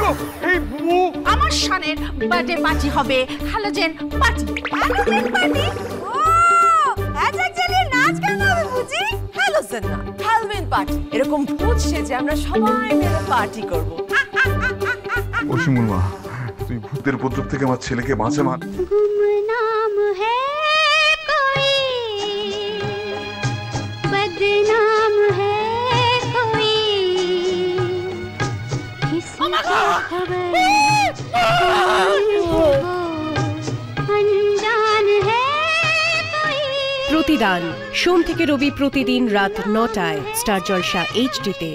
গো এই বুবু। আমার সানের বার্থডে পার্টি হবে। Halogen party halogen party? ও হ্যাজাক জ্বালিয়ে নাচ গান হবে বুঝি? হ্যালোজেন না হ্যালোউইন পার্টি এরকম ভূত সেজে আমরা সবাই মিলে পার্টি করব। মা তুই ভূতের উপদ্রব থেকে আমার ছেলেকে বাঁচা মা। প্রতিদান সোম থেকে রবি প্রতিদিন রাত নটায় স্টার জলসা এইচডিতে